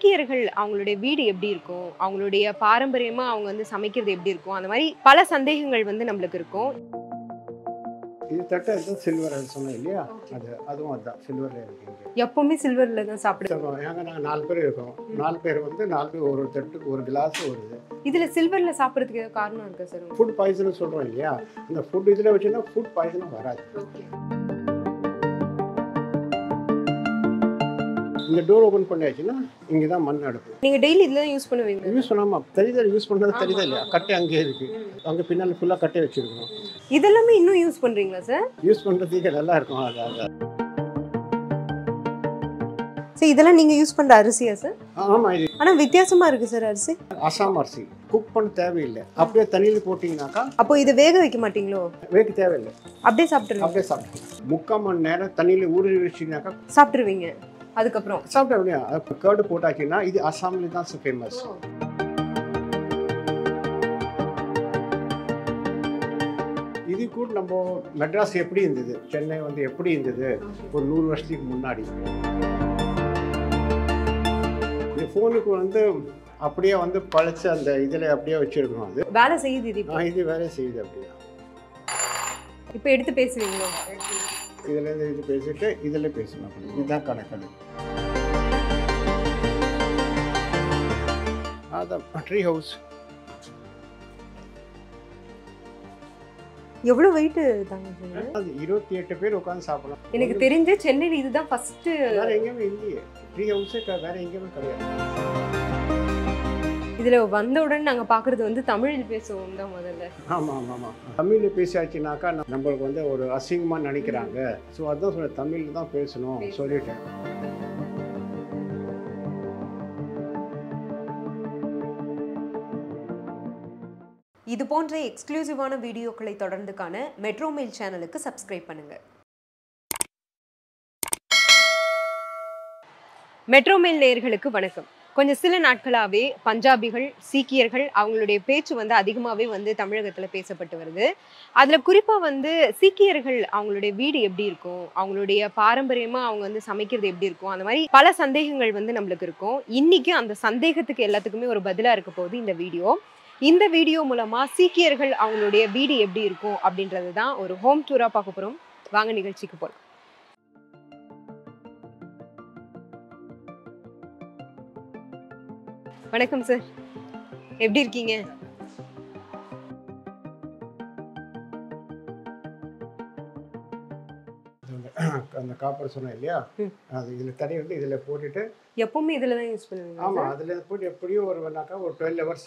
சீக்கியர்கள் அவங்களுடைய வீடு எப்படி இருக்கும் அவங்களுடைய பாரம்பரியமா அவங்க வந்து சமைக்கிறது எப்படி இருக்கும் அந்த மாதிரி பல சந்தேகங்கள் வந்து நம்மளுக்கு இருக்கும். இது தட்டை இதுதான் சில்வர் சொன்னேன் இல்லையா? அது அதுவும் அதுதான் சில்வரில் இருக்கு எப்பவுமே சில்வர்ல தான் சாப்பிடுவோம். ஏங்க நாங்கள் நாலு பேர் இருக்கோம். நாலு பேர் வந்து நாலு பேர் ஒரு தட்டுக்கு ஒரு கிளாஸ் வருது. இதுல சில்வர்ல சாப்பிடுறதுக்கு ஏதாவது காரணம் இருக்கா சார் ஃபுட் பாய்சன் சொல்கிறோம் இல்லையா? இந்த ஃபுட் இதில் வச்சுன்னா ஃபுட் பாய்சனும் வராது. இந்த டோர் ஓப்பன் பண்ணியாச்சுன்னா இங்கே தான் மண் அடுப்பு. நீங்க டெய்லி இதுல யூஸ் பண்ணுவீங்க. யூஸ் பண்ணாமல் தெரியுதா யூஸ் பண்ணுறது தெரியுதா இல்லையா? கட்டை அங்கேயே இருக்குது அங்கே பின்னால் ஃபுல்லாக கட்டை வச்சுருக்கோம் இதெல்லாமே இன்னும் யூஸ் பண்றீங்களா சார் யூஸ் பண்ணுறதுக்கு நல்லா இருக்கும். அது அது சார் இதெல்லாம் நீங்க யூஸ் பண்ற அரிசியா சார் ஆமாம் இது. ஆனா வித்தியாசமா இருக்கு சார் அரிசி. அசாம் அரிசி. குக் பண்ண தேவையில்லை. அப்படியே தண்ணியில் போட்டிங்கனாக்கா அப்போ இதை வேக வைக்க மாட்டீங்களோ? வேக தேவையில்லை. அப்படியே சாப்பிட்டுருங்க. அப்படியே சாப்பிட்டு முக்கால் மணி நேரம் தண்ணியில் ஊறி வச்சிங்கனாக்கா சாப்பிட்டுருவீங்க. அதுக்கப்புறம். சாப்பிட்டா அப்படியே? கேர்டு போட்டாச்சுன்னா இது அசாமில் தான் ஃபேமஸ் இது கூட நம்ம மெட்ராஸ் எப்படி இருந்தது? சென்னை வந்து எப்படி இருந்தது? ஒரு நூறு வருஷத்துக்கு முன்னாடி. இந்த ஃபோனுக்கு வந்து அப்படியே வந்து பழச்சு அந்த இதில் அப்படியே வச்சிருக்கணும் அது. வேலை செய்யுது இது வேலை செய்யுது அப்படியா. இப்போ எடுத்து பேசுவீங்களோ? இதுலேருந்து இது பேசிட்டு இதில் பேசணும் அப்படி. இதுதான் கணக்கு அதான் ட்ரீ ஹவுஸ் எவ்வளவு வெயிட் அது இருபத்தி எட்டு பேர் உட்காந்து சாப்பிடலாம். எனக்கு தெரிஞ்ச சென்னையில இதுதான் ஃபர்ஸ்ட் வேற எங்கேயுமே இல்லையே. ட்ரீ ஹவுஸே வேற எங்கேயுமே கிடையாது. இதுல வந்த உடனே நாங்க பாக்குறது வந்து தமிழில் பேசுவோம் தான் முதல்ல. ஆமாம் ஆமாம் ஆமாம் தமிழில் பேசியாச்சுனாக்கா நம்ம- நம்மளுக்கு வந்து ஒரு அசிங்கமாக நினைக்கிறாங்க. ஸோ அதான் சொல்ல தமிழில் தான் பேசணும் சொல்லிட்டேன். இது போன்ற எக்ஸ்க்ளூசிவான வீடியோக்களை தொடர்ந்து காண மெட்ரோ மெயில் சேனலுக்கு சப்ஸ்கிரைப் பண்ணுங்க. மெட்ரோ மெயில் நேயர்களுக்கு வணக்கம். கொஞ்சம் சில நாட்களாகவே பஞ்சாபிகள் சீக்கியர்கள் அவங்களுடைய பேச்சு வந்து அதிகமாகவே வந்து தமிழகத்தில் பேசப்பட்டு வருது. அதில் குறிப்பாக வந்து சீக்கியர்கள் அவங்களுடைய வீடு எப்படி இருக்கும்? அவங்களுடைய பாரம்பரியமாக அவங்க வந்து சமைக்கிறது எப்படி இருக்கும்? அந்த மாதிரி பல சந்தேகங்கள் வந்து நம்மளுக்கு இருக்கும். இன்றைக்கும் அந்த சந்தேகத்துக்கு எல்லாத்துக்குமே ஒரு பதிலாக இருக்க போகுது இந்த வீடியோ. இந்த வீடியோ மூலமாக சீக்கியர்கள் அவங்களுடைய வீடு எப்படி இருக்கும் அப்படின்றது தான் ஒரு ஹோம் டூராக பார்க்க போகிறோம் வாங்க நிகழ்ச்சிக்கு போகலாம் வணக்கம் சார். எப்படி இருக்கீங்க? அந்த காப்பர் சொன்னேன் இல்லையா. அது இதில் தண்ணி வந்து இதில் போட்டுட்டு எப்பவுமே இதுல தான் யூஸ் பண்ணுவீங்க ஆமாம் அதில் போட்டு எப்படியும் ஒரு வேணாக்கா ஒரு டுவெல் ஹவர்ஸ்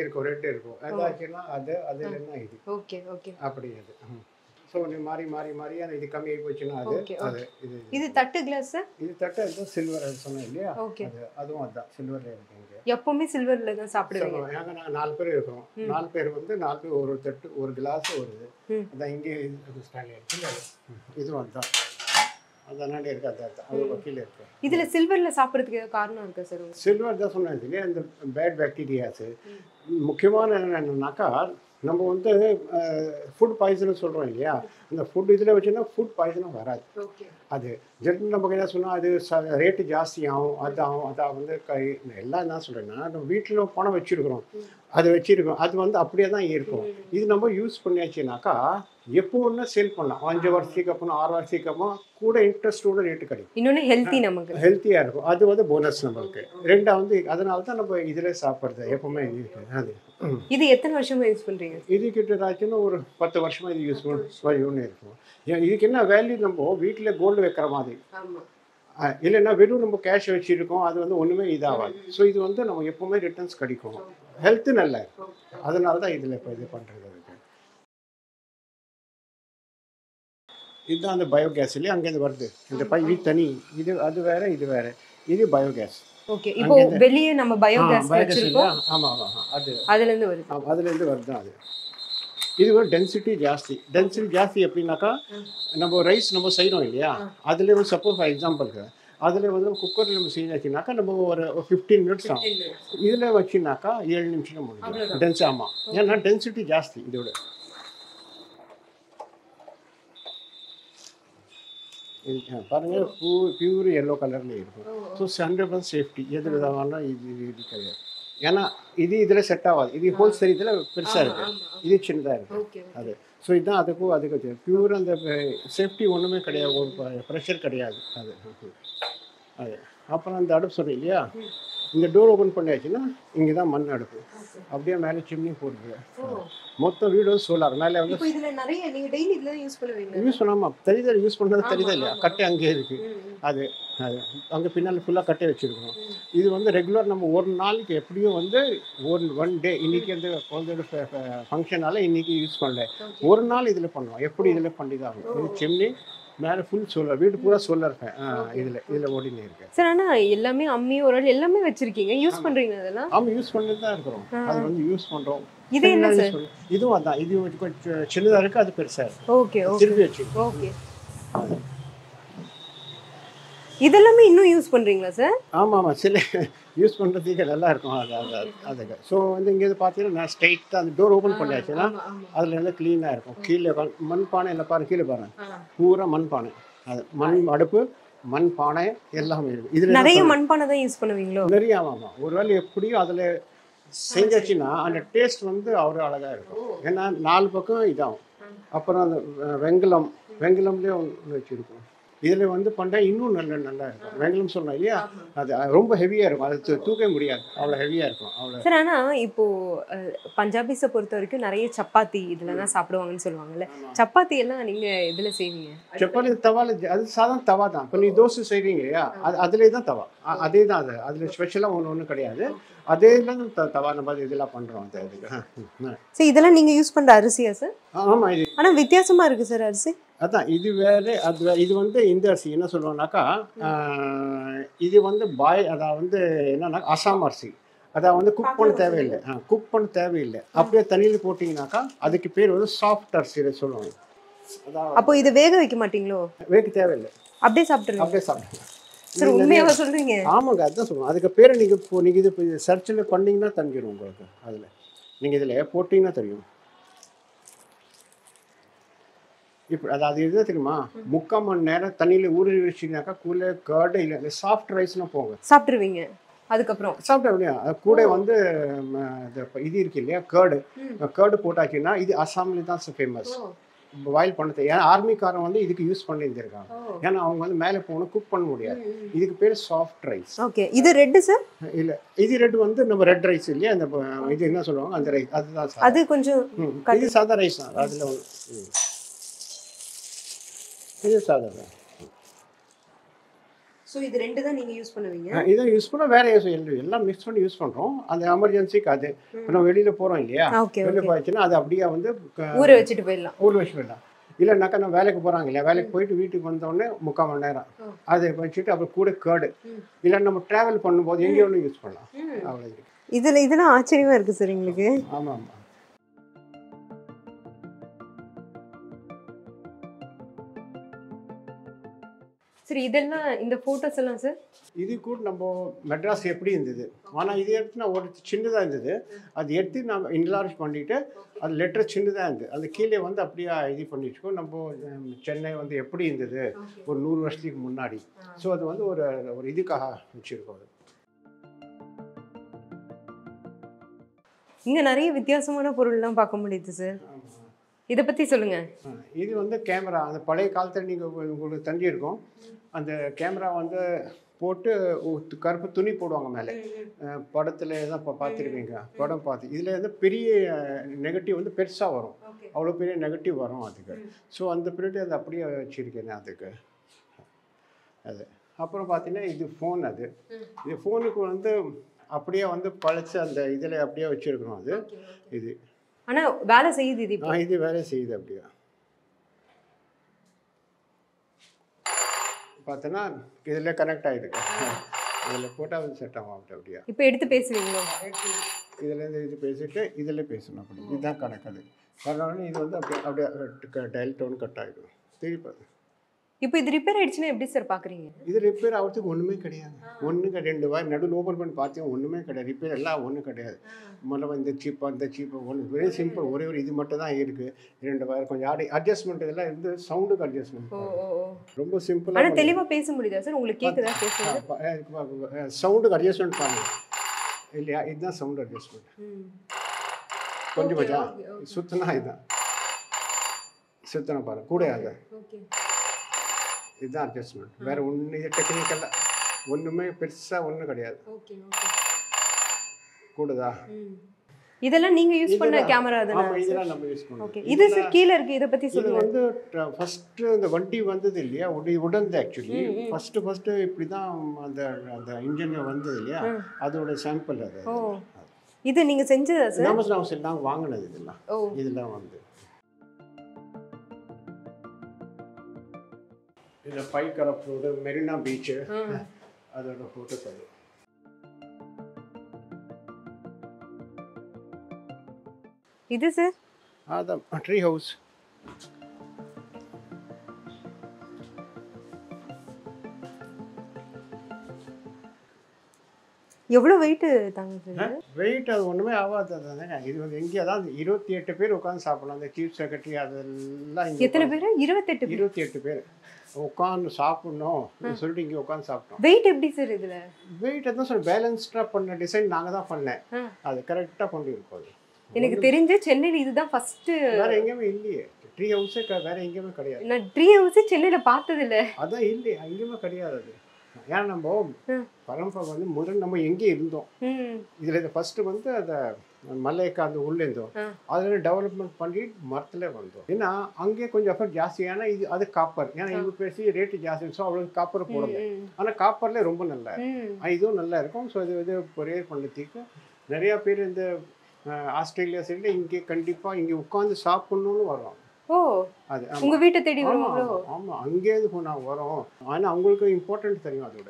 இருக்கும் ரெண்டு இருக்கும். அதாச்சுன்னா அது அது இல்லைன்னா இது. Okay okay. அப்படி அது. ஸோ நீ மாறி மாறி மாறி அந்த இது கம்மியாகி போச்சுன்னா அது இது இது. தட்டு கிளாஸ் இது தட்டை இதுதான் சில்வர் அது சொன்னேன் இல்லையா? ஓகே அது அதுவும் அதுதான் சில்வரில் இருக்கு இங்கே. எப்பவுமே சில்வர்ல தான் சாப்பிடுவீங்க. ஏங்க நாங்கள் நாலு பேர் இருக்கோம். நாலு பேர் வந்து நாலு பேர் ஒரு தட்டு ஒரு கிளாஸ் வருது. ம். அதான் இங்கே இது ஸ்டாண்ட் இருக்கு. இல்ல அது? ம். இதுவும் அதுதான் அதானாடி இருக்கு அது அதுதான் அது கீழே இருக்கு. இதுல சில்வர்ல சாப்பிடுறதுக்கு காரணம் இருக்கா சார்? சில்வர் தான் சொன்னது இல்லையா? இந்த பேட் பாக்டீரியாஸு முக்கியமான என்னன்னாக்கா நம்ம வந்து ஃபுட் பாய்சன் சொல்கிறோம் இல்லையா? அந்த ஃபுட் இதில் வச்சுன்னா ஃபுட் பாய்சனும் வராது. அது ஜென்ரல் நம்ம என்ன சொன்னால் அது ரேட்டு ஜாஸ்தி ஆகும் அது ஆகும் அதான் வந்து கை எல்லாம் என்ன சொல்கிறேன்னா நம்ம வீட்டில் பணம் வச்சுருக்குறோம். அது வச்சுருக்கோம். அது வந்து அப்படியே தான் இருக்கும் இது நம்ம யூஸ் பண்ணியாச்சுனாக்கா எப்போ ஒன்று சேல் பண்ணலாம். அஞ்சு வருஷத்துக்கு அப்புறம் ஆறு வருஷத்துக்கு அப்புறம் கூட இன்ட்ரெஸ்டோட ரேட்டு கிடைக்கும். இன்னொன்னு ஹெல்த்தி நமக்கு. ஹெல்த்தியாக இருக்கும். அது வந்து போனஸ் நம்மளுக்கு ரெண்டாவது அதனால தான் நம்ம இதில் சாப்பிட்றது. எப்பவுமே அது. இது எத்தனை வருஷமா யூஸ் பண்றீங்க? இது கிட்டதாச்சுன்னா ஒரு பத்து வருஷமாக இது யூஸ் பண்ணி இருக்கும். இதுக்கு என்ன வேல்யூ நம்ம வீட்டில் கோல்டு வைக்கிற மாதிரி? இல்லைன்னா வெறும் நம்ம கேஷ் வச்சுருக்கோம். அது வந்து ஒன்றுமே இதாகாது ஸோ இது வந்து நம்ம எப்பவுமே ரிட்டர்ன்ஸ் கிடைக்கும். ஹெல்த்து நல்லா இருக்கும் அதனால தான் இதில் இப்போ இது பண்ணுறது இதுதான் அந்த பயோகேஸ் இல்லையா? அங்கேருந்து வருது. இந்த பை இது தனி. இது அது வேற இது வேற. இது பயோகேஸ் ஓகே இப்போ வெளியே நம்ம பயோகேஸ் வச்சிருக்கோம். ஆமாம் ஆமாம் அது. அதுல இருந்து வருது. ஆமா, அதுலேருந்து வருது அது. இது ஒரு டென்சிட்டி ஜாஸ்தி. டென்சிட்டி ஜாஸ்தி எப்படின்னாக்கா நம்ம ரைஸ் நம்ம செய்கிறோம் இல்லையா? அதில் வந்து சப்போஸ் ஃபார் எக்ஸாம்பிளுக்கு அதில் வந்து குக்கரில் நம்ம செஞ்சாச்சுனாக்கா நம்ம ஒரு ஃபிஃப்டீன் மினிட்ஸ் ஆகும். இதில் வச்சுனாக்கா ஏழு நிமிஷம் முடியும் டென்ஸ் ஆமாம் ஏன்னா டென்சிட்டி ஜாஸ்தி இதோட. இது ஆ, பாருங்க பூ பியூர் எல்லோ கலர்ல இருக்கும். ஸோ ஹண்ட்ரட் பர்சன்ட் சேஃப்டி எது விதமான இது இது கிடையாது. ஏன்னா இது இதில் செட் ஆகாது. இது ஹோல்சேல் இதில் பெருசாக இருக்கு. இது சின்னதாக இருக்கு. ஓகே அது. ஸோ இதுதான் அதுக்கும் அதுக்கு பியூர் அந்த சேஃப்டி ஒன்றுமே கிடையாது. ஒரு ப்ரெஷர் கிடையாது. அது அது. அப்புறம் அந்த அடுப்பு சொன்னேன் இல்லையா? இந்த டோர் ஓப்பன் பண்ணியாச்சுன்னா இங்கே தான் மண் அடுப்பு அப்படியே மேலே சிம்னி போடுது. மொத்தம் வீடு சோலார் மேலே வந்து யூஸ் பண்ணாமல் தெரியுதா யூஸ் பண்ணுறது தெரியுதா இல்லையா கட்டை அங்கேயே இருக்குது அது அது. அங்கே பின்னால் ஃபுல்லாக கட்டை வச்சுருக்கோம். இது வந்து ரெகுலர் நம்ம ஒரு நாளைக்கு எப்படியும் வந்து ஒன் ஒன் டே இன்னைக்கு வந்து குழந்தையோட ஃபங்க்ஷனால இன்னைக்கு யூஸ் பண்ணல. ஒரு நாள் இதில் பண்ணுவோம். எப்படி இதில் பண்ணி தான் ஆகணும் இது சிம்னி மேலே ஃபுல் சோலார் வீடு பூரா சோலார் இதில் இதில் ஓடினே இருக்கு சார் ஆனா எல்லாமே அம்மி ஒரு ஆள் எல்லாமே வச்சிருக்கீங்க. யூஸ் பண்றீங்க அதெல்லாம் ஆமாம் யூஸ் பண்ணிட்டு தான் இருக்கிறோம். அது வந்து யூஸ் பண்ணுறோம் இது என்ன சார் இதுவும் அதான். இது கொஞ்சம் சின்னதாக இருக்குது அது பெருசாக இருக்கு. ஓகே திருப்பி வச்சு ஓகே இதெல்லாமே இன்னும் யூஸ் பண்றீங்களா சார் ஆமாம் ஆமாம் சில யூஸ் பண்ணுறதுக்கு நல்லா இருக்கும். அது அது அது- அதுக்கு ஸோ வந்து இங்கே பார்த்தீங்கன்னா நான் ஸ்ட்ரைட்டாக அந்த டோர் ஓப்பன் பண்ணியாச்சுன்னா அதில் இருந்து க்ளீனாக இருக்கும். கீழே மண் பானை இல்லை பாருங்க கீழே பாருங்க. பூரா மண் பானை அது மண் அடுப்பு மண் பானை எல்லாமே இருக்குது இதில் நிறைய மண்பானை தான் யூஸ் பண்ணுவீங்களோ? நிறைய ஆமாம் ஒரு வேளை எப்படியும் அதில் செஞ்சாச்சுன்னா அந்த டேஸ்ட் வந்து அவ்வளோ அழகாக இருக்கும். ஏன்னா நாலு பக்கம் இதாகும். அப்புறம் அந்த வெங்கலம் வெங்கலம்லேயே ஒன்று வச்சுருக்கோம். இதில் வந்து பண்ணா இன்னும் நல்ல நல்லா இருக்கும். வெங்கலம் சொன்னோம் இல்லையா? அது ரொம்ப ஹெவியாக இருக்கும். அது தூ- தூக்கவே முடியாது. அவ்வளோ ஹெவியாக இருக்கும். அவ்வளோ. சார் ஆனா இப்போ அஹ், பஞ்சாபிஸை பொறுத்த வரைக்கும் நிறைய சப்பாத்தி இதுல தான் சாப்பிடுவாங்கன்னு சொல்லுவாங்கல்ல. சப்பாத்தி எல்லாம் நீங்க இதுல செய்வீங்க? சப்பாத்தி தவால அது சாதாரண தவா தான். இப்போ நீ தோசை செய்கிறீங்க இல்லையா? அது அதிலே தான் தவா. அதே தான் அது. அதில் ஸ்பெஷலாக ஒன்று ஒன்றும் கிடையாது. அதே தான் தவா நம்ம இதெல்லாம் பண்ணுறோம் அது அதுக்கு சார் இதெல்லாம் நீங்க யூஸ் பண்ற அரிசியா சார் ஆமாம் இது ஆனா வித்தியாசமா இருக்கு சார் அரிசி. அதான் இது வேறு அது இது வந்து இந்த அரிசி. என்ன சொல்லுவோம்னாக்கா ஆஹ், இது வந்து பாய் அதான் வந்து என்னன்னா அசாம் அரிசி. அதான் வந்து குக் பண்ண தேவையில்லை. குக் பண்ண தேவையில்லை. அப்படியே தண்ணியில் போட்டிங்கனாக்கா அதுக்கு பேர் வந்து சாஃப்ட் அரிசி சொல்லுவாங்க. அப்போ இதை வேக வைக்க மாட்டீங்களோ? வேக தேவையில்லை. அப்படியே சாப்பிட்டுருங்க. அப்படியே சாப்பிடுங்க சார் உண்மையாவா சொல்றீங்க? ஆமாங்க அதுதான் சொல்லுவோம் அதுக்கு பேர் நீங்கள் இப்போ நீங்கள் இது சர்ச்சில் பண்ணீங்கன்னா தெரிஞ்சிடும் உங்களுக்கு அதில். நீங்கள் இதில் போட்டிங்கன்னா தெரியும். இப்போ அதாவது இது தெரியுமா? முக்கால் மணி நேரம் தண்ணியில் ஊறி வச்சிங்கனாக்கா கூட கர்டு இல்லை சாஃப்ட் ரைஸ்லாம் போங்க. சாப்பிட்டுருவீங்க அதுக்கப்புறம். சாப்பிட்டா அது கூட வந்து இது இருக்கு இல்லையா கேர்டு கேர்டு போட்டாச்சுன்னா இது அசாம்ல தான் ஃபேமஸ் பாயில் பண்ணது ஏன்னா ஆர்மிக்காரன் வந்து இதுக்கு யூஸ் பண்ணியிருந்திருக்காங்க. ஏன்னா அவங்க வந்து மேலே போகணும் குக் பண்ண முடியாது. இதுக்கு பேர் சாஃப்ட் ரைஸ் ஓகே இது ரெட்டு சார் இல்ல இது ரெட் வந்து நம்ம ரெட் ரைஸ் இல்லையா? அந்த இது என்ன சொல்லுவாங்க? அந்த ரைஸ் அதுதான் சாதா. அது கொஞ்சம் ம். இது சாதா ரைஸ் தான். அதுல. இது சாதா தான். ஸோ இது ரெண்டு தான் நீங்க யூஸ் பண்ணுவீங்க? இதை யூஸ் பண்ண வேற யூஸ் எல்லாம் மிக்ஸ் பண்ணி யூஸ் பண்றோம். அந்த எமர்ஜென்சிக்கு அது. நம்ம வெளியில போறோம் இல்லையா? வெளியில போயிடுச்சுன்னா அது அப்படியே வந்து ஊற வச்சுட்டு போயிடலாம். ஊர் வச்சு போயிடலாம். இல்லைனாக்கா நம்ம வேலைக்கு போறாங்க இல்லையா? வேலைக்கு போயிட்டு வீட்டுக்கு வந்த உடனே முக்கால் மணி நேரம். அதை வச்சுட்டு அப்புறம் கூட கேர்டு இல்லை நம்ம டிராவல் பண்ணும்போது எங்கே ஒன்று யூஸ் பண்ணலாம். அவ்வளோ இதுல இதெல்லாம் ஆச்சரியமா இருக்கு சார் எங்களுக்கு. ஆமாம் ஆமாம் சரி இதெல்லாம் இந்த போட்டோஸ் எல்லாம் சார் இது கூட நம்ம மெட்ராஸ் எப்படி இருந்தது? ஆனால் இது எடுத்து நான் ஒரு சின்னதாக இருந்தது. அது எடுத்து நம்ம இன்லார்ஜ் பண்ணிட்டு அது லெட்டர் சின்னதாக இருந்தது. அது கீழே வந்து அப்படியே இது பண்ணிட்டுக்கோ நம்ம சென்னை வந்து எப்படி இருந்தது? ஒரு நூறு வருஷத்துக்கு முன்னாடி. ஸோ அது வந்து ஒரு ஒரு இதுக்காக வச்சுருக்கோம் அது. இங்க நிறைய வித்தியாசமான பொருள்லாம் பார்க்க முடியுது சார் இதை பத்தி சொல்லுங்க. ஆ, இது வந்து கேமரா அந்த பழைய காலத்தில் நீங்கள் உங்களுக்கு இருக்கும் அந்த கேமரா வந்து போட்டு கருப்பு துணி போடுவாங்க மேலே. படத்தில் தான் இப்போ பார்த்துருப்பீங்க படம் பார்த்து. இதில் வந்து பெரிய நெகட்டிவ் வந்து பெருசாக வரும். அவ்வளோ பெரிய நெகட்டிவ் வரும் அதுக்கு. ஸோ அந்த பீரியட் அது அப்படியே வச்சுருக்கேன் அதுக்கு. அது. அப்புறம் பார்த்தீங்கன்னா இது ஃபோன் அது. இது ஃபோனுக்கு வந்து அப்படியே வந்து பழச்சு அந்த இதில் அப்படியே வச்சுருக்கணும் அது. இது. ஆனா வேலை செய்யுது இது இது வேலை செய்யுது அப்படியா. பார்த்தோன்னா இதில் கனெக்ட் ஆகிருக்கு இதில் போட்டால் வந்து செட் ஆகும் அப்படி அப்படியா. இப்போ எடுத்து பேசுவீங்களோ? இதுலேருந்து இது பேசிட்டு இதில் பேசணும் அப்படி. இதுதான் கணக்கு அது. அதனால இது வந்து அப்படியே அப்படியே டயல் டவுன் கட் ஆகிடும் திருப்பி இப்போ இது ரிப்பேர் ஆயிடுச்சுன்னா எப்படி சார் பாக்குறீங்க இது ரிப்பேர் ஆகிறதுக்கு ஒன்றுமே கிடையாது. ஒன்று ரெண்டு வாய் நடுவில் ஓப்பன் பண்ணி பார்த்தீங்க ஒன்றுமே கிடையாது. ரிப்பேர் எல்லாம் ஒன்றும் கிடையாது. முதல்ல இந்த சீப்பாக இந்த சீப்பாக ஒன்று வெரி சிம்பிள் ஒரே ஒரு இது மட்டும் தான் இருக்குது ரெண்டு வாய் கொஞ்சம் ஆடி அட்ஜஸ்ட்மெண்ட் இதெல்லாம் இருந்து சவுண்டுக்கு அட்ஜஸ்ட்மெண்ட் ரொம்ப ஆனா சிம்பிளாக தெளிவா பேச முடியுதா சார் உங்களுக்கு கேக்குதா? பேசுறது? சவுண்டுக்கு அட்ஜஸ்ட்மெண்ட் பாருங்க. இல்லையா? இதுதான் சவுண்ட் அட்ஜஸ்ட்மெண்ட். கொஞ்சம் கொஞ்சம். சுத்தினா இதுதான். சுத்தின பாருங்க. கூட அது ஓகே. இதுதான் அட்ஜஸ்ட்மெண்ட் வேற ஒன்று இது டெக்னிக்கலாக ஒன்றுமே பெருசாக ஒன்றும் கிடையாது. ஓகே ஓகே கூடுதா? இதெல்லாம் நீங்க யூஸ் பண்ண கேமரா தானே? இதெல்லாம் நம்ம யூஸ் பண்ணுவோம் ஓகே இது சார் கீழ இருக்கு இத பத்தி இது சொல்லுங்க. வந்து ஃபர்ஸ்ட் இந்த வண்டி வந்தது இல்லையா? உடி உடந்து ஆக்சுவலி ஃபர்ஸ்ட் ஃபர்ஸ்ட் இப்படி தான் அந்த அந்த இன்ஜின் வந்தது இல்லையா? அதோட சாம்பிள் அது. இது நீங்க செஞ்சதா சார் நாமஸ் ஹவுஸ் எல்லாம் வாங்கினது இதெல்லாம். இதெல்லாம் வந்து. இந்த பைக்கரப் ரோடு மெரினா பீச்சு. அதோட ஃபோட்டோஸ் அது இது சார்? அதான் ட்ரீ ஹவுஸ் எவ்வளவு வெயிட் தாங்க சார் வெயிட் அது ஒன்றுமே ஆகாது தானே இது வந்து எங்கே தான் இருபத்தி எட்டு பேர் உட்காந்து சாப்பிடலாம். அந்த சீஃப் செக்ரட்டரி அதெல்லாம் எத்தனை பேர்? இருபத்தெட்டு இருபத்தி எட்டு பேர். உட்காந்து சாப்பிடணும். சொல்லிட்டு இங்கே உட்காந்து சாப்பிட்டோம். வெயிட் எப்படி சார் இதுல? வெயிட் தான் சொல்லி பேலன்ஸ்டாக பண்ண டிசைன் நாங்கள் தான் பண்ணேன். அது கரெக்டாக கொண்டு இருக்கோம் எனக்கு தெரிஞ்ச சென்னையில இதுதான் ஃபர்ஸ்ட் வேற எங்கேயுமே இல்லையே. ட்ரீ ஹவுஸே வேற எங்கேயுமே கிடையாது. நான் ட்ரீ ஹவுஸ் சென்னையில பார்த்தது இல்ல அதான் இல்லையே. எங்கேயுமே கிடையாது அது. ஏன்னா நம்ம. பரம்பரை வந்து முதல் நம்ம எங்கே இருந்தோம். இதில் இந்த ஃபஸ்ட்டு வந்து அதை உள்ளே இருந்தோம். ஆ. அதில் டெவலப்மெண்ட் பண்ணி மரத்தில் வந்தோம். ஏன்னா அங்கேயே கொஞ்சம் எஃபர்ட் ஜாஸ்தி. ஏன்னா இது அது காப்பர் ஏன்னா இவங்க பேசி ரேட்டு ஜாஸ்தி. ஸோ அவ்வளோ காப்பர் போடல. ம், ஆனால் காப்பர்லேயே ரொம்ப நல்லா இதுவும் நல்லா இருக்கும். ஸோ இது இது பொரியல் பண்ணதுக்கு நிறையா பேர் இந்த ஆஸ்திரேலியா சைடில் இங்கே கண்டிப்பாக இங்கே உட்காந்து சாப்பிட்ணுன்னு வரோம் ஓ அது ஆமா. உங்க வீட்டை தேடி ஆமா, வருவாங்களோ ஆமா, ஆமா. அங்கேருந்து நான் வரோம். ஆனால் அவங்களுக்கு இம்பார்ட்டன்ட் தெரியும் அதோட.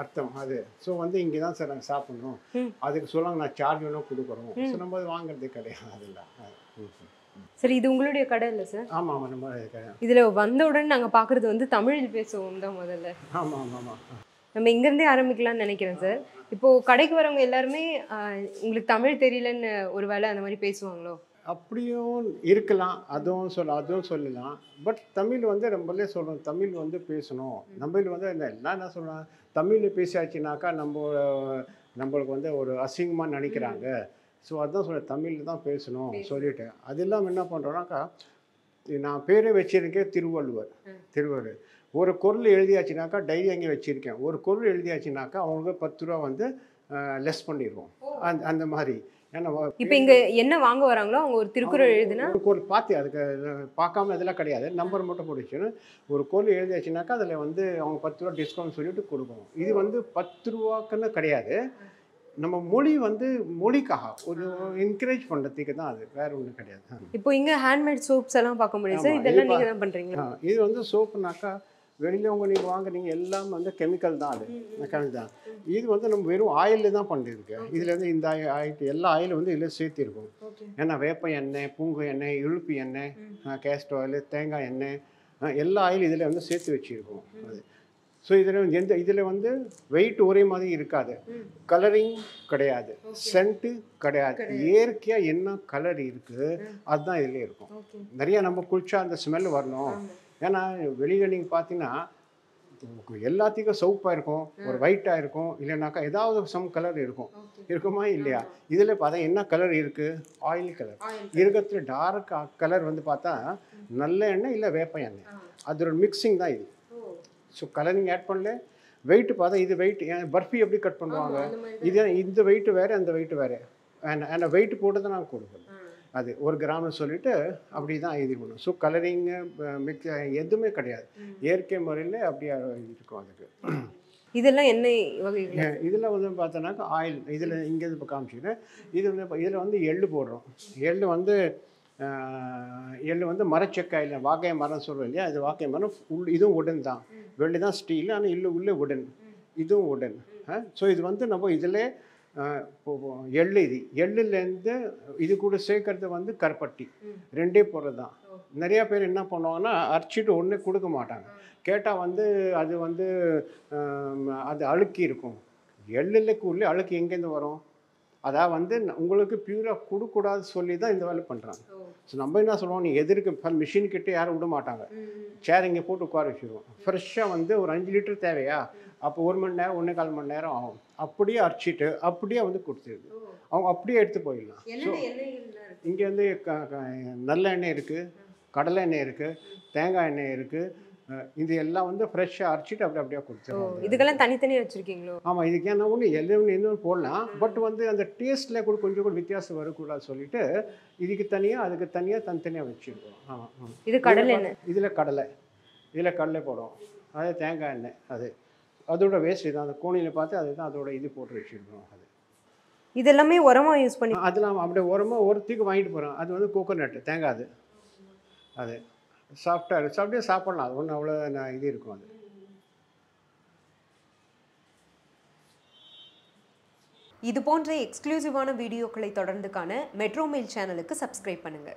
அர்த்தம் அது. ஸோ வந்து இங்கே தான் சார் நாங்கள் சாப்பிடணும். அதுக்கு சொல்லுவாங்க நான் சார்ஜ் வேணும் கொடுக்குறோம். ஸோ நம்ம வாங்குறதே கிடையாது. சரி இது உங்களுடைய கடை இல்ல சார்? ஆமாம் ஆமாம் நம்ம கிடையாது இதுல வந்த உடனே நாங்க பாக்குறது வந்து தமிழில் பேசுவோம் தான் முதல்ல. ஆமாம் ஆமாம் ஆமாம் நம்ம இங்கிருந்தே ஆரம்பிக்கலாம்னு நினைக்கிறேன் சார். இப்போ கடைக்கு வரவங்க எல்லாருமே உங்களுக்கு தமிழ் தெரியலன்னு ஒரு வேளை அந்த மாதிரி பேசுவாங்களோ? அப்படியும் இருக்கலாம் அதுவும் சொல்ல அதுவும் சொல்லலாம். பட் தமிழ் வந்து நம்மளே சொல்லணும் தமிழ் வந்து பேசணும். தமிழ் வந்து என்ன எல்லாம் என்ன சொல்லலாம் தமிழ் பேசியாச்சுனாக்கா நம்ம நம்மளுக்கு வந்து ஒரு அசிங்கமாக நினைக்கிறாங்க. ஸோ அதான் சொல்ல தமிழில் தான் பேசணும் சொல்லிட்டேன் அது இல்லாமல் என்ன பண்ணுறோன்னாக்கா நான் பேரே வச்சிருக்கேன் திருவள்ளுவர். திருவள்ளுவர். ஒரு குரல் எழுதியாச்சுனாக்கா டைரி அங்கே வச்சுருக்கேன். ஒரு குரல் எழுதியாச்சுனாக்கா அவங்களுக்கு பத்து ரூபா வந்து லெஸ் பண்ணிடுவோம். அந்த அந்த மாதிரி. இப்போ இங்க என்ன வாங்க வராங்களோ அவங்க ஒரு திருக்குறள் எழுதுனா ஒரு கோல் பார்த்து அதுக்கு பார்க்காம இதெல்லாம் கிடையாது. நம்பர் மட்டும் போட்டுச்சுன்னு ஒரு கோல் எழுதியாச்சுனாக்கா அதில் வந்து அவங்க பத்து ரூபா டிஸ்கவுண்ட் சொல்லிட்டு கொடுக்கணும். இது வந்து பத்து ரூபாக்குன்னு கிடையாது. நம்ம மொழி வந்து மொழிக்காக ஒரு என்கரேஜ் பண்ணுறதுக்கு தான் அது. வேற ஒன்றும் கிடையாது. இப்போ இங்க ஹேண்ட்மேட் சோப்ஸ் எல்லாம் பார்க்க முடியும் சார் இதெல்லாம் இது நீங்க தான் பண்றீங்களா? ஆ, இது வந்து சோப்புனாக்கா வெளியில உங்க நீங்கள் வாங்குறீங்க எல்லாம் வந்து கெமிக்கல் தான் அது. கெமிக்கல் தான். இது வந்து நம்ம வெறும் ஆயிலில் தான் பண்ணிருக்கு இதில் வந்து இந்த ஆயில் எல்லா ஆயிலும் வந்து இதில் சேர்த்திருக்கும் ஏன்னா வேப்ப எண்ணெய் பூங்கு எண்ணெய் இழுப்பு எண்ணெய் கேஸ்ட் ஆயில் தேங்காய் எண்ணெய் எல்லா ஆயில் இதில் வந்து சேர்த்து வச்சுருக்கோம் அது. ஸோ இதில் எந்த இதில் வந்து வெயிட் ஒரே மாதிரி இருக்காது. கலரிங் கிடையாது. சென்ட்டு கிடையாது. இயற்கையாக என்ன கலர் இருக்குது அதுதான் இதில் இருக்கும். நிறைய நம்ம குளிச்சா அந்த ஸ்மெல் வரணும். ஏன்னா வெளியில் நீங்கள் பார்த்தீங்கன்னா எல்லாத்துக்கும் சவுப்பாக இருக்கும் ஒரு ஒயிட்டாக இருக்கும் இல்லைனாக்கா ஏதாவது சம் கலர் இருக்கும். இருக்குமா இல்லையா? இதில் பார்த்தா என்ன கலர் இருக்குது ஆயில் கலர் இருக்கிறதுல டார்க் கலர் வந்து பார்த்தா நல்ல எண்ணெய் இல்லை வேப்ப எண்ணெய். அதோட மிக்சிங் தான் இது. ஸோ கலரிங் ஆட் பண்ணல. வெயிட் பார்த்தா இது வெயிட் பர்ஃபி எப்படி கட் பண்ணுவாங்க? இது இந்த வெயிட் வேறு அந்த வெயிட் வேறு. அந்த வெயிட் போட்டு தான் நாங்கள் கொடுக்கணும். அது ஒரு கிராம்னு சொல்லிட்டு அப்படி தான் பண்ணும் ஸோ கலரிங்கு மிக்ஸ் எதுவுமே கிடையாது. இயற்கை முறையில் அப்படியே இருக்கும் அதுக்கு. இதெல்லாம் எண்ணெய் வகைகள் இதில் வந்து பார்த்தோன்னாக்கா ஆயில் இதில் இங்கே இப்போ காமிச்சிக்கிறேன். இது வந்து இதில் வந்து எள்ளு போடுறோம். எள்ளு வந்து எள்ளு வந்து மரச்செக்காயில் வாகை மரம் சொல்லுவோம் இல்லையா? இது வாகை மரம் உள் இதுவும் உடன் தான். வெள்ளி தான் ஸ்டீல் ஆனால் இல்லை உள்ளே உடன் இதுவும் உடன் ஸோ இது வந்து நம்ம இதில் எள்ளு இது. எள்ளுலேருந்து இது கூட சேர்க்கறது வந்து கருப்பட்டி. ரெண்டே பொருள் தான் நிறையா பேர் என்ன பண்ணுவாங்கன்னா அரைச்சிட்டு ஒன்றே கொடுக்க மாட்டாங்க. கேட்டால் வந்து அது வந்து அது அழுக்கி இருக்கும். எள்ளுக்கு உள்ளே அழுக்கு எங்கேருந்து வரும்? அதான் வந்து உங்களுக்கு பியூராக கொடுக்கூடாது சொல்லி தான் இந்த வேலை பண்ணுறாங்க ஸோ நம்ம என்ன சொல்லுவோம் நீ எதிர்க்கு மிஷின் கிட்ட யாரும் விட மாட்டாங்க. சேர் இங்கே போட்டு உட்கார வச்சுருவோம். ஃப்ரெஷ்ஷாக வந்து ஒரு அஞ்சு லிட்டர் தேவையா? அப்போ ஒரு மணி நேரம் ஒன்றே கால் மணி நேரம் ஆகும். அப்படியே அரைச்சிட்டு அப்படியே வந்து கொடுத்துருது. அவங்க அப்படியே எடுத்து போயிடலாம். ஸோ இங்கே வந்து க- நல்ல எண்ணெய் இருக்குது கடலை எண்ணெய் இருக்குது தேங்காய் எண்ணெய் இருக்குது இது எல்லாம் வந்து ஃப்ரெஷ்ஷாக அரைச்சிட்டு அப்படி அப்படியே கொடுத்துருவோம் இதுக்கெல்லாம் தனித்தனியா வச்சிருக்கீங்களோ? ஆமாம் இதுக்கு என்ன ஒன்று எல்லாம் இன்னும் போடலாம். பட் வந்து அந்த டேஸ்ட்டில் கூட கொஞ்சம் கூட வித்தியாசம் வரக்கூடாது சொல்லிட்டு இதுக்கு தனியாக அதுக்கு தனியாக தனித்தனியாக வச்சுருக்கோம். ஆமாம் ஆமாம் இது கடலை எண்ணெய். இதில் கடலை. இதில் கடலை போடும் அது தேங்காய் எண்ணெய் அது. அதோட வேஸ்ட் தான் அந்த கோணியில் பார்த்து அதுதான் அதோட இது போட்டு வச்சுருக்கோம் அது. இது எல்லாமே உரமா யூஸ் பண்ணி அதெல்லாம் அப்படியே உரமாக ஒருத்திக்கு வாங்கிட்டு போகிறோம் அது வந்து கோகோனட் தேங்காய் அது. அது. சாஃப்டாக அப்படியே சாப்பிட்லாம். அது ஒன்றும் அவ்வளோ இது இருக்கும் அது. இது போன்ற எக்ஸ்க்ளூசிவான வீடியோக்களை தொடர்ந்து காண மெட்ரோ மெயில் சேனலுக்கு சப்ஸ்கிரைப் பண்ணுங்க.